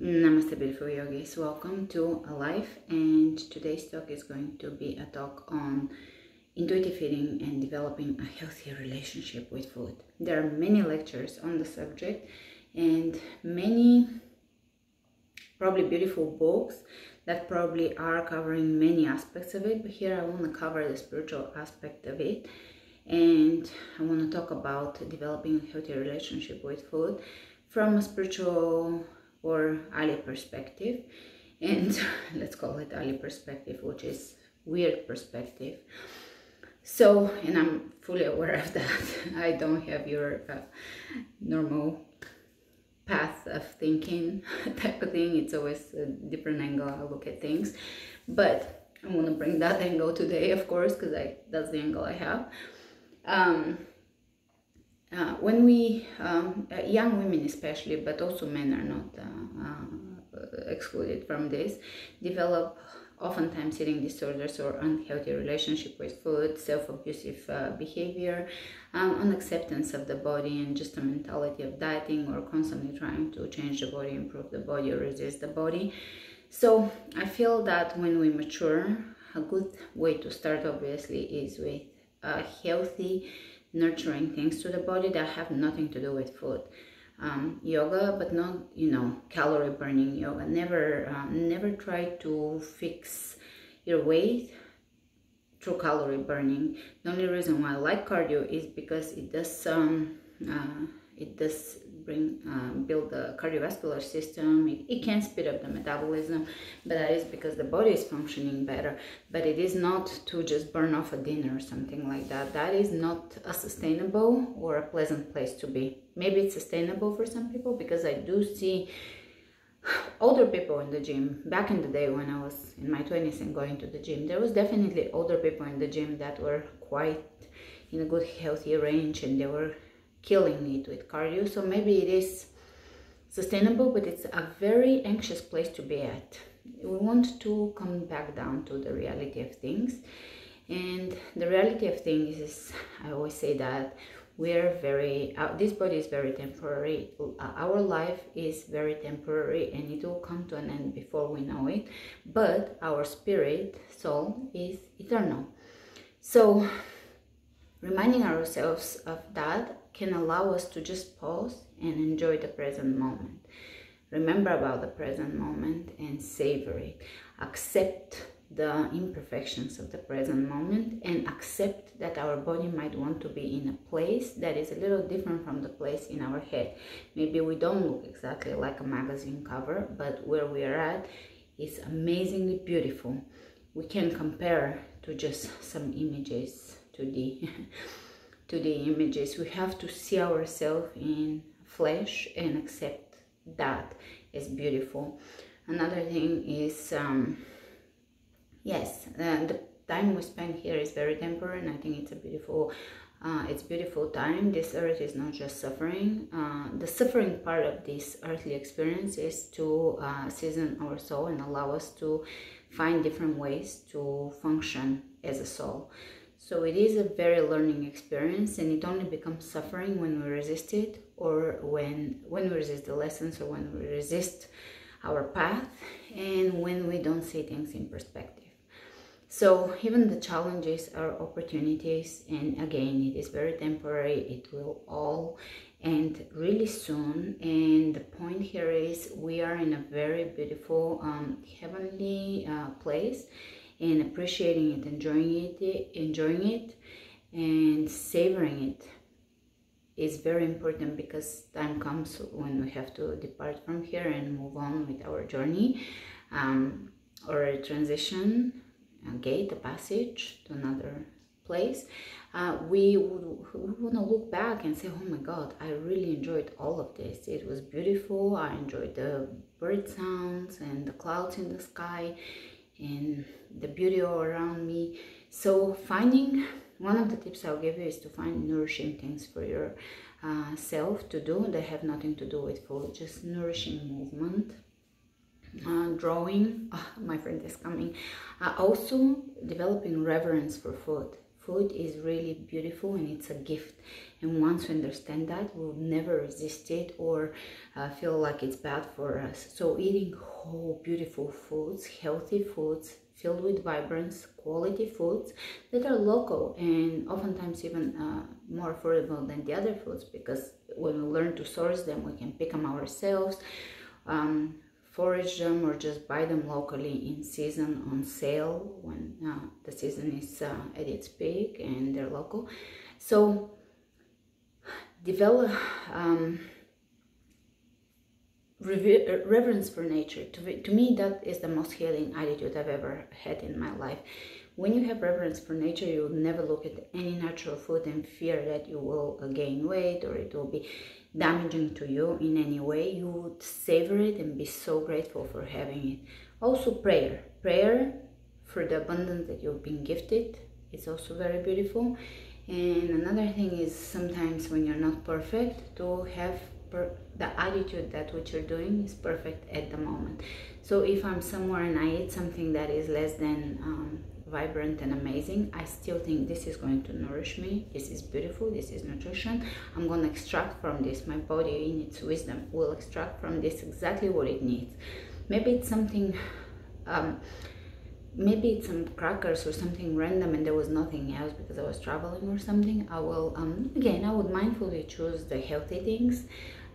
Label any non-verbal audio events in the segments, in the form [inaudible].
Namaste beautiful yogis, welcome to Alive and today's talk is going to be a talk on intuitive eating and developing a healthy relationship with food. There are many lectures on the subject and many probably beautiful books that probably are covering many aspects of it but here I want to cover the spiritual aspect of it and I want to talk about developing a healthy relationship with food from a spiritual or Ali perspective. And [laughs] let's call it Ali perspective which is weird perspective. So and I'm fully aware of [laughs] that. I don't have your uh, normal path of thinking [laughs] type of thing. It's always a different angle I look at things. But I'm gonna bring that angle today of course because I that's the angle I have. Um, uh, when we, um, uh, young women especially, but also men are not uh, uh, excluded from this, develop oftentimes eating disorders or unhealthy relationship with food, self-abusive uh, behavior, um, unacceptance of the body and just a mentality of dieting or constantly trying to change the body, improve the body or resist the body. So I feel that when we mature, a good way to start obviously is with a healthy nurturing things to the body that have nothing to do with food. Um, yoga, but not you know calorie burning yoga. Never, uh, never try to fix your weight through calorie burning. The only reason why I like cardio is because it does um, uh, it does bring um, build the cardiovascular system. It, it, can speed up the metabolism but that is because the body is functioning better. But it is not to just burn off a dinner or something like that. That is not a sustainable or a pleasant place to be. Maybe it's sustainable for some people because i do see older people in the gym. Back in the day when i was in my 20s and going to the gym there was definitely older people in the gym that were quite in a good healthy range and they were killing it with cardio. So maybe it is sustainable, but it's a very anxious place to be at. We want to come back down to the reality of things. And the reality of things is, I always say that we're very, uh, this body is very temporary. Our life is very temporary and it will come to an end before we know it. But our spirit, soul, is eternal. So reminding ourselves of that can allow us to just pause and enjoy the present moment. Remember about the present moment and savor it. Accept the imperfections of the present moment and accept that our body might want to be in a place that is a little different from the place in our head. Maybe we don't look exactly like a magazine cover, but where we are at is amazingly beautiful. We can compare to just some images to the [laughs] to the images. We have to see ourselves in flesh and accept that as beautiful. Another thing is, um, yes, uh, the time we spend here is very temporary and I think it's a beautiful uh, it's beautiful time. This earth is not just suffering. Uh, the suffering part of this earthly experience is to uh, season our soul and allow us to find different ways to function as a soul. So it is a very learning experience and it only becomes suffering when we resist it or when, when we resist the lessons or when we resist our path and when we don't see things in perspective. So even the challenges are opportunities and again it is very temporary, it will all end really soon and the point here is we are in a very beautiful um, heavenly uh, place and appreciating it, enjoying it, enjoying it, and savoring it is very important because time comes when we have to depart from here and move on with our journey um, or a transition, a gate, a passage to another place. Uh, we would we want to look back and say, oh my God, I really enjoyed all of this. It was beautiful. I enjoyed the bird sounds and the clouds in the sky and the beauty all around me. So finding one of the tips i'll give you is to find nourishing things for your uh, self to do they have nothing to do with food just nourishing movement. Uh, drawing oh, [laughs] my friend is coming. Uh, also developing reverence for food. Food is really beautiful and it's a gift and once we understand that we'll never resist it or uh, feel like it's bad for us. So eating whole beautiful foods healthy foods filled with vibrance quality foods that are local and oftentimes even uh, more affordable than the other foods because when we learn to source them we can pick them ourselves um, forage them or just buy them locally in season on sale when uh, the season is uh, at its peak and they're local. So develop um, reverence for nature to, to me that is the most healing attitude i've ever had in my life when you have reverence for nature you will never look at any natural food and fear that you will gain weight or it will be damaging to you in any way, you would savor it and be so grateful for having it. Also, prayer. Prayer for the abundance that you've been gifted is also very beautiful. And another thing is sometimes when you're not perfect, to have the attitude that what you're doing is perfect at the moment. So if I'm somewhere and I eat something that is less than um, vibrant and amazing i still think this is going to nourish me. This is beautiful. This is nutrition. I'm going to extract from this. My body in its wisdom will extract from this exactly what it needs. Maybe it's something um, maybe it's some crackers or something random and there was nothing else because i was traveling or something i will um, again i would mindfully choose the healthy things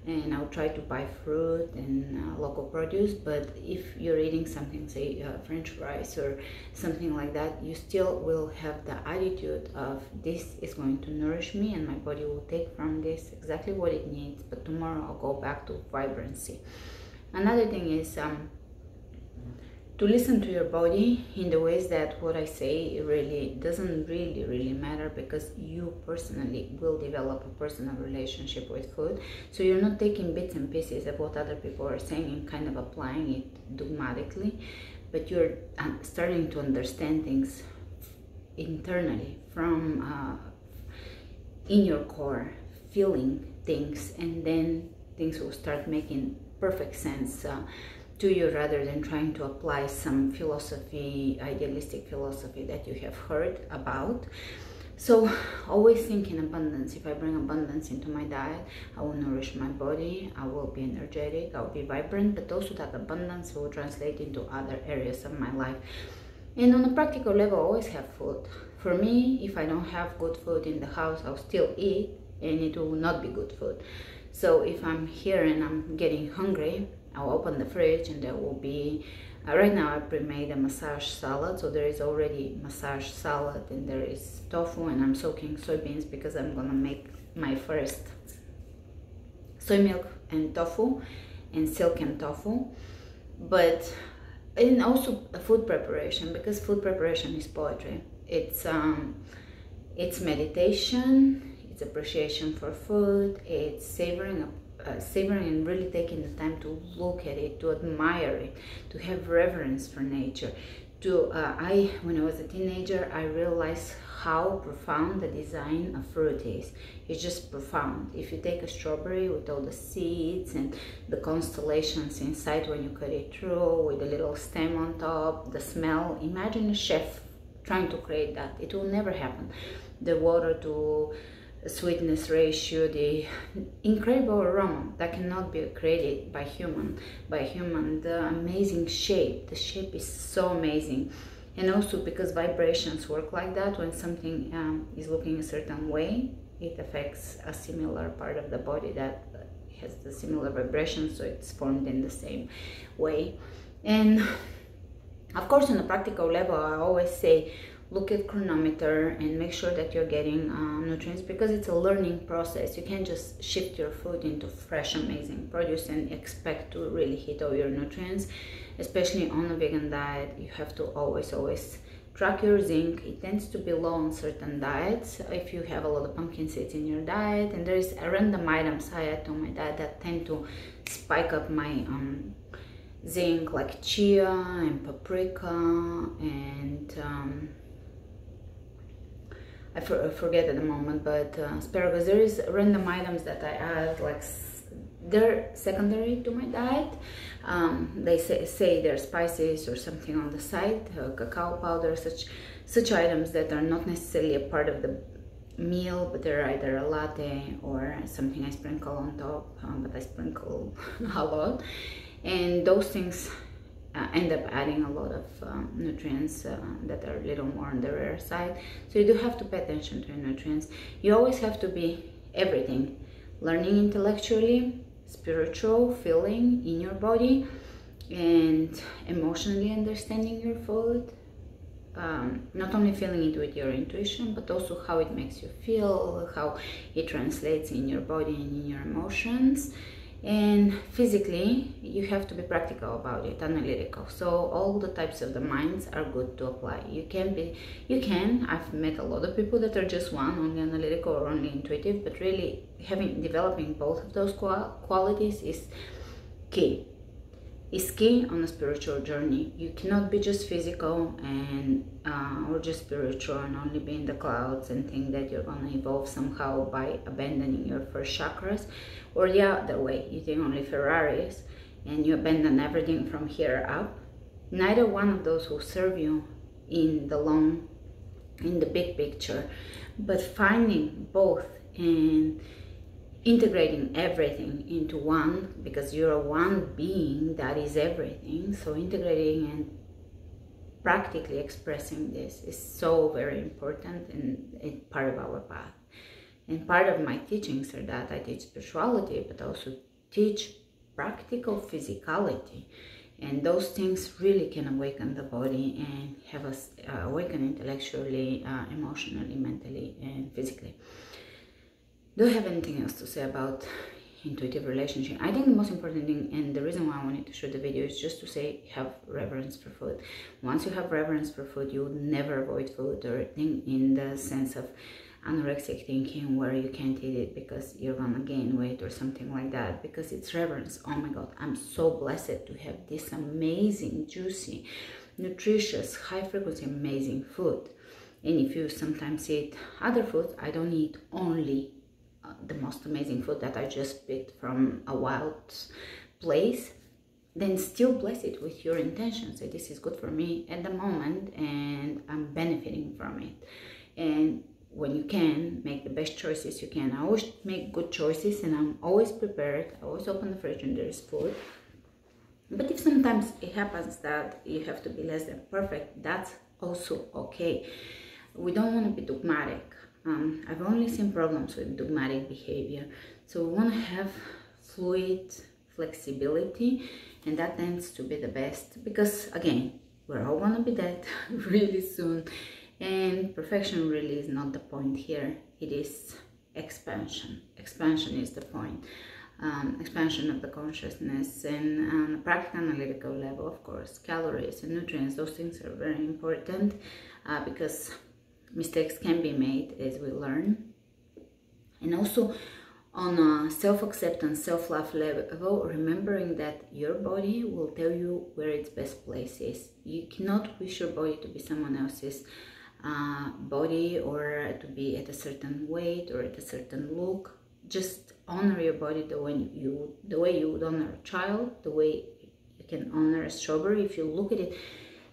and I'll try to buy fruit and uh, local produce. But if you're eating something, say uh, French fries or something like that, you still will have the attitude of this is going to nourish me and my body will take from this exactly what it needs. But tomorrow I'll go back to vibrancy. Another thing is um, to listen to your body in the ways that what I say really doesn't really really matter because you personally will develop a personal relationship with food. So you're not taking bits and pieces of what other people are saying and kind of applying it dogmatically but you're um, starting to understand things internally from uh, in your core feeling things and then things will start making perfect sense uh, to you rather than trying to apply some philosophy, idealistic philosophy that you have heard about. So always think in abundance. If I bring abundance into my diet, I will nourish my body, I will be energetic, I will be vibrant, but also that abundance will translate into other areas of my life. And on a practical level, I always have food. For me, if I don't have good food in the house, I'll still eat and it will not be good food. So if I'm here and I'm getting hungry, I'll open the fridge and there will be uh, right now I pre-made a massage salad so there is already massage salad and there is tofu and I'm soaking soybeans because I'm gonna make my first soy milk and tofu and silken tofu. But and also food preparation because food preparation is poetry. It's um it's meditation it's appreciation for food it's savoring uh, savoring and really taking the time look at it, to admire it, to have reverence for nature. To uh, I, when I was a teenager, I realized how profound the design of fruit is. It's just profound. If you take a strawberry with all the seeds and the constellations inside when you cut it through, with a little stem on top, the smell, imagine a chef trying to create that. It will never happen. The water to sweetness ratio, the incredible aroma that cannot be created by human, by human, the amazing shape, the shape is so amazing. And also because vibrations work like that, when something um, is looking a certain way, it affects a similar part of the body that has the similar vibration, so it's formed in the same way. And of course, on a practical level, I always say look at Cronometer and make sure that you're getting uh, nutrients because it's a learning process. You can't just shift your food into fresh amazing produce and expect to really hit all your nutrients. Especially on a vegan diet you have to always always track your zinc. It tends to be low on certain diets. If you have a lot of pumpkin seeds in your diet and there is a random items i add to my diet that tend to spike up my um, zinc like chia and paprika and um, I, for, forget at the moment, but uh, asparagus, there is random items that I add, like they're secondary to my diet. Um, they say, say they're spices or something on the side, uh, cacao powder, such such items that are not necessarily a part of the meal but they're either a latte or something I sprinkle on top um, but I sprinkle [laughs] a lot and those things uh, end up adding a lot of um, nutrients uh, that are a little more on the rare side. So you do have to pay attention to your nutrients. You always have to be everything. Learning intellectually spiritual feeling in your body and emotionally understanding your food. Um, not only feeling it with your intuition but also how it makes you feel how it translates in your body and in your emotions and physically you have to be practical about it analytical. So all the types of the minds are good to apply. You can be you can i've met a lot of people that are just one only analytical or only intuitive but really having developing both of those qualities is key is key on a spiritual journey. You cannot be just physical and uh, or just spiritual and only be in the clouds and think that you're gonna evolve somehow by abandoning your first chakras, or the other way. You think only Ferraris and you abandon everything from here up. Neither one of those will serve you in the long, in the big picture, but finding both and integrating everything into one because you're a one being that is everything. So integrating and practically expressing this is so very important and part of our path. And part of my teachings are that i teach spirituality but also teach practical physicality. And those things really can awaken the body and have us uh, awaken intellectually uh, emotionally mentally and physically do you have anything else to say about intuitive relationship? I think the most important thing and the reason why i wanted to shoot the video is just to say have reverence for food. Once you have reverence for food you will never avoid food or think in the sense of anorexic thinking where you can't eat it because you're gonna gain weight or something like that because it's reverence. Oh my god i'm so blessed to have this amazing juicy nutritious high frequency amazing food. And if you sometimes eat other foods i don't eat only the most amazing food that I just picked from a wild place, then still bless it with your intention. Say, this is good for me at the moment and I'm benefiting from it. And when you can, make the best choices you can. I always make good choices and I'm always prepared. I always open the fridge and there's food. But if sometimes it happens that you have to be less than perfect, that's also okay. We don't want to be dogmatic um, I've only seen problems with dogmatic behavior. So we want to have fluid flexibility and that tends to be the best because again, we're all gonna be dead [laughs] really soon and perfection really is not the point here. It is expansion. Expansion is the point. Um, expansion of the consciousness and on a practical analytical level, of course, calories and nutrients, those things are very important uh, because mistakes can be made as we learn. And also on a self-acceptance, self-love level, remembering that your body will tell you where its best place is. You cannot wish your body to be someone else's uh, body or to be at a certain weight or at a certain look. Just honor your body the way you the way you would honor a child, the way you can honor a strawberry. If you look at it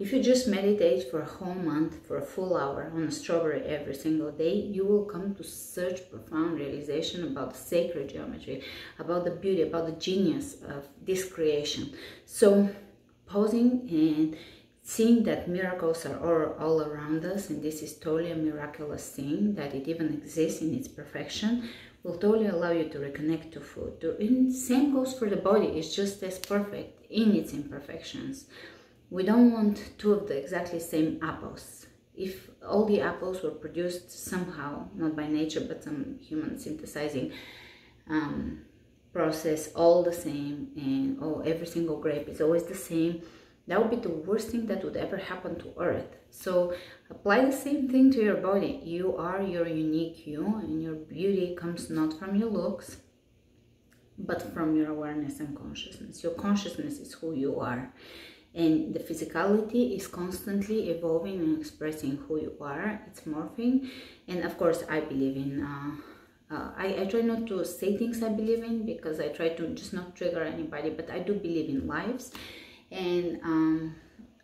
if you just meditate for a whole month, for a full hour on a strawberry every single day, you will come to such profound realization about the sacred geometry, about the beauty, about the genius of this creation. So pausing and seeing that miracles are all, around us and this is totally a miraculous thing, that it even exists in its perfection, will totally allow you to reconnect to food. And same goes for the body, it's just as perfect in its imperfections we don't want two of the exactly same apples. If all the apples were produced somehow, not by nature, but some human synthesizing um, process, all the same, and oh, every single grape is always the same, that would be the worst thing that would ever happen to Earth. So apply the same thing to your body. You are your unique you, and your beauty comes not from your looks, but from your awareness and consciousness. Your consciousness is who you are and the physicality is constantly evolving and expressing who you are. It's morphing. And of course i believe in uh, uh, I, I try not to say things i believe in because i try to just not trigger anybody but i do believe in lives. And um,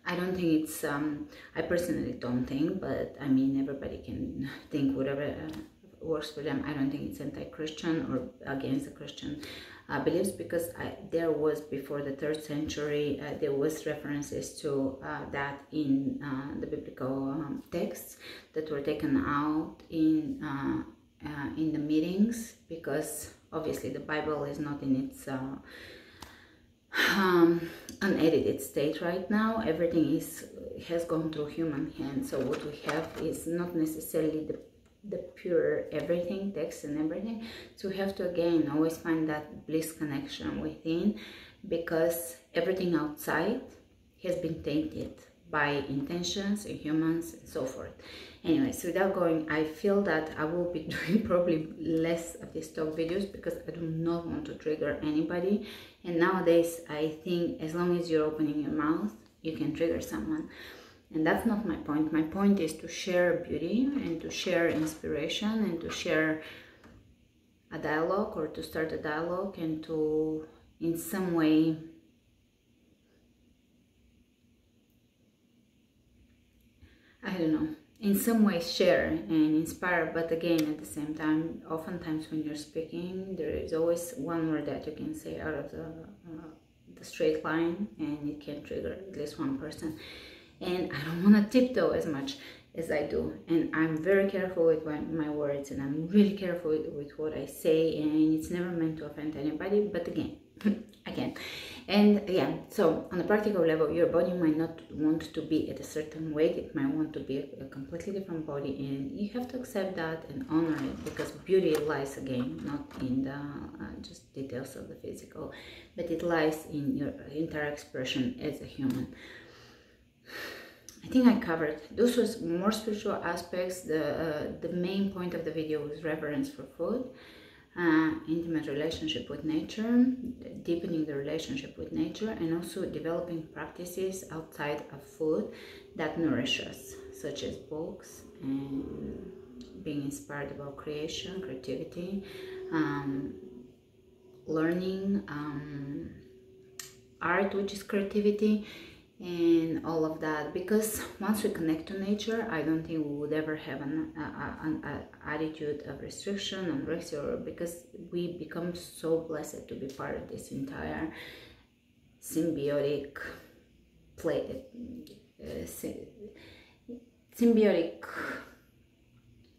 i don't think it's um, i personally don't think but i mean everybody can think whatever uh, works for them. I don't think it's anti-Christian or against the Christian uh, beliefs because I, there was before the third century uh, there was references to uh, that in uh, the biblical um, texts that were taken out in uh, uh, in the meetings because obviously the Bible is not in its um, unedited state right now. Everything is has gone through human hands. So what we have is not necessarily the the pure everything, text and everything. So we have to again always find that bliss connection within because everything outside has been tainted by intentions and humans and so forth. Anyways, without going, I feel that I will be [laughs] doing probably less of these talk videos because I do not want to trigger anybody. And nowadays, I think as long as you're opening your mouth, you can trigger someone. And that's not my point. My point is to share beauty and to share inspiration and to share a dialogue or to start a dialogue and to, in some way, I don't know, in some way share and inspire. But again, at the same time, oftentimes when you're speaking, there is always one word that you can say out of the, uh, the straight line and it can trigger at least one person and I don't want to tiptoe as much as I do. And I'm very careful with my, my words and I'm really careful with, with, what I say and it's never meant to offend anybody but again [laughs] again. And yeah so on a practical level your body might not want to be at a certain weight it might want to be a, completely different body and you have to accept that and honor it because beauty lies again not in the uh, just details of the physical but it lies in your entire expression as a human I think I covered. Those was more spiritual aspects. The, uh, the main point of the video was reverence for food, uh, intimate relationship with nature, deepening the relationship with nature, and also developing practices outside of food that nourish us, such as books and being inspired about creation, creativity, um, learning, um, art, which is creativity, and all of that. Because once we connect to nature i don't think we would ever have an, an attitude of restriction and or because we become so blessed to be part of this entire symbiotic play uh, symbiotic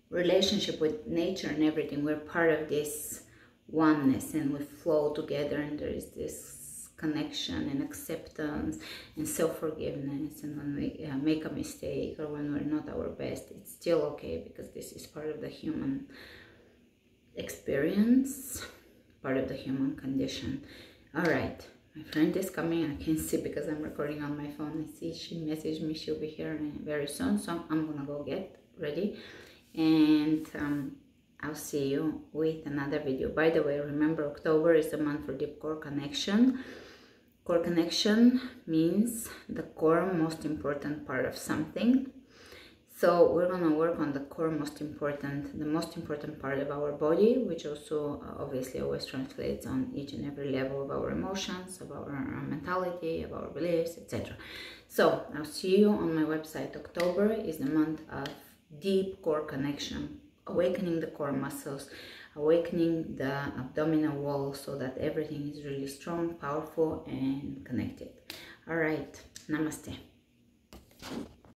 relationship with nature and everything. We're part of this oneness and we flow together and there is this connection and acceptance and self-forgiveness and when we uh, make a mistake or when we're not our best it's still okay because this is part of the human experience part of the human condition. All right my friend is coming. I can see because i'm recording on my phone. I see she messaged me. She'll be here very soon so i'm gonna go get ready. And um, I'll see you with another video. By the way, remember October is the month for Deep Core Connection. Core connection means the core most important part of something. So we're gonna work on the core most important, the most important part of our body, which also uh, obviously always translates on each and every level of our emotions, of our mentality, of our beliefs, etc. So I'll see you on my website. October is the month of deep core connection, awakening the core muscles, awakening the abdominal wall so that everything is really strong, powerful, and connected. All right, namaste.